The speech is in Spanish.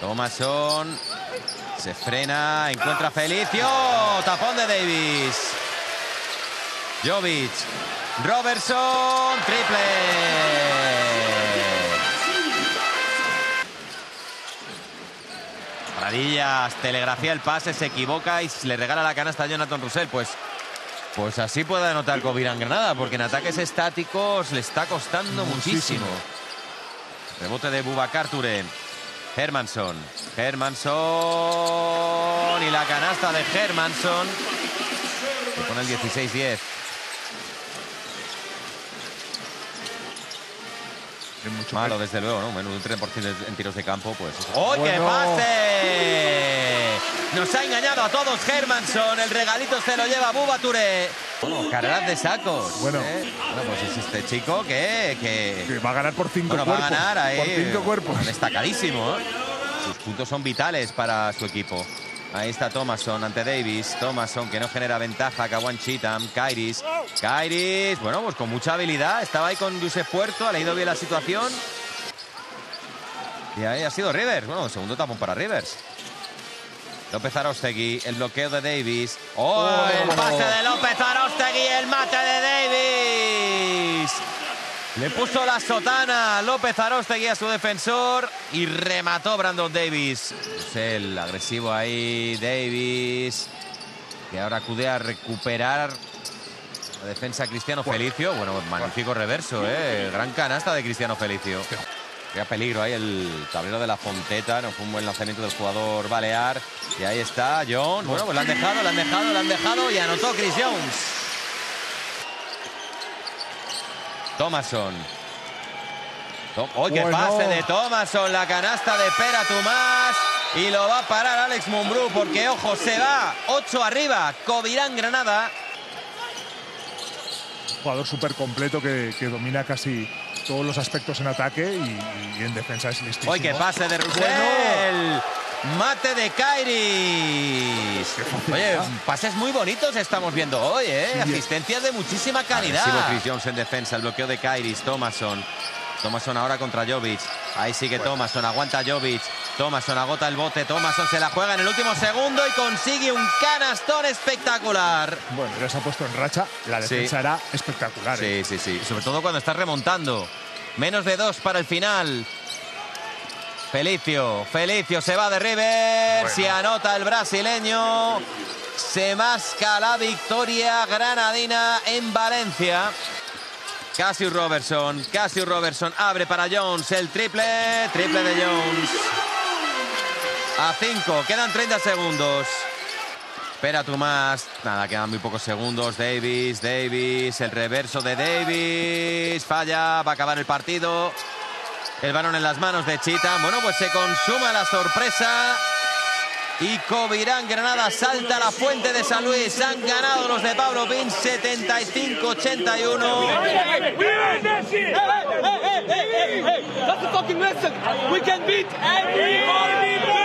Thomason se frena, encuentra a Felicio, tapón de Davis. Jovic, Robertson, triple. Paradillas, telegrafía el pase, se equivoca y le regala la canasta a Jonathan Russell. Pues, pues así puede anotar Covirán Granada, porque en ataques estáticos le está costando muchísimo. Muchísimo. Rebote de Bubacar Touré. Hermanson. Hermanson. Y la canasta de Hermanson. Se pone el 16-10. Hay mucho Malo, desde luego, ¿no? Menos un 30% en tiros de campo, pues. ¡Oh, qué Bueno. pase! Nos ha engañado a todos Hermanson. El regalito se lo lleva Buba Touré. Bueno, carreras de sacos. Bueno. ¿eh? Bueno, pues es este chico que... que... que va a ganar por cinco Bueno, va a cuerpos. ganar ahí. Por cinco cuerpos. Destacadísimo. ¿eh? Sus puntos son vitales para su equipo. Ahí está Thomason ante Davis. Thomason que no genera ventaja. Kawan Chitam. Kairis. Kairis. Bueno, pues con mucha habilidad. Estaba ahí con Josep Puerto. Ha leído bien la situación. Y ahí ha sido Rivers. Bueno, segundo tapón para Rivers. López Arostegui, el bloqueo de Davis. ¡Oh! Oh. El pase de López Arostegui, el mate de Davis. Le puso la sotana López Arostegui a su defensor y remató Brandon Davis. Es el agresivo ahí, Davis, que ahora acude a recuperar la defensa Cristiano Felicio. Bueno, magnífico reverso, ¿eh? Gran canasta de Cristiano Felicio. Qué peligro ahí el tablero de la Fonteta. No fue un buen lanzamiento del jugador balear. Y ahí está John. Bueno, pues lo han dejado, lo han dejado, lo han dejado y anotó Chris Jones. Thomason. Tom- ¡Oh, qué Bueno. pase de Thomason! La canasta de Pera Tomás. Y lo va a parar Alex Mumbrú porque, ojo, se va 8 arriba. Covirán Granada. Jugador súper completo que, que domina casi todos los aspectos en ataque y, y en defensa es listísimo. ¡Hoy qué pase de Russell! Mate de Kairis. Oye, pases muy bonitos estamos viendo hoy, ¿eh? Sí. Asistencias de muchísima calidad. Agresivo Chris Jones en defensa, el bloqueo de Kairis, Thomason. Thomason ahora contra Jovic. Ahí sigue Thomason, aguanta Jovic. Thomason agota el bote, Thomason se la juega en el último segundo y consigue un canastón espectacular. Bueno, ya se ha puesto en racha. La Sí. defensa era espectacular. ¿eh? Sí, sí, sí. Sobre todo cuando estás remontando. Menos de dos para el final. Felicio, Felicio se va de Rivers Bueno. y anota el brasileño. Se masca la victoria granadina en Valencia. Cassius Robertson, Cassius Robertson abre para Jones el triple, triple de Jones. A 5, quedan 30 segundos. Espera tú más. Nada, quedan muy pocos segundos. Davis, Davis, el reverso de Davis. Falla, va a acabar el partido. El balón en las manos de Chita. Bueno, pues se consuma la sorpresa. Y Covirán Granada salta a la fuente de San Luis. Han ganado los de Pablo Pin 75-81. That's the fucking message. We can beat everybody.